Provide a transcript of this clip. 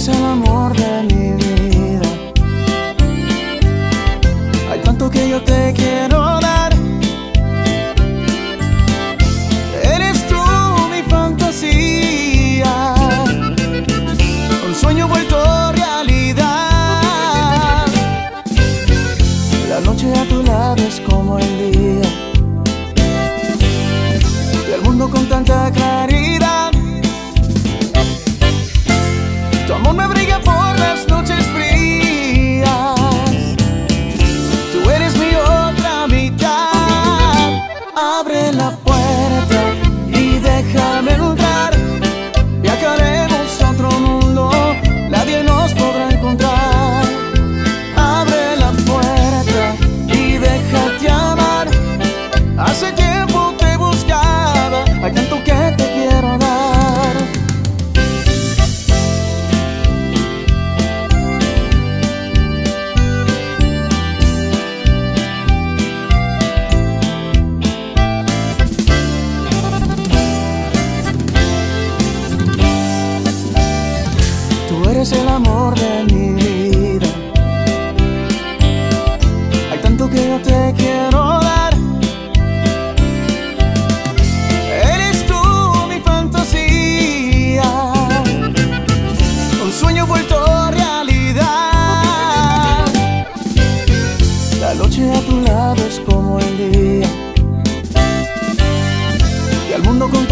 eres el amor de mi vida. Hay tanto que yo te quiero dar. Eres tú mi fantasía, un sueño vuelto realidad. La noche a tu lado es como el día, y el mundo con tanta claridad. Por las noches eres el amor de mi vida. Hay tanto que yo te quiero dar. Eres tú mi fantasía. Un sueño vuelto realidad. La noche a tu lado es como el día. Y el mundo con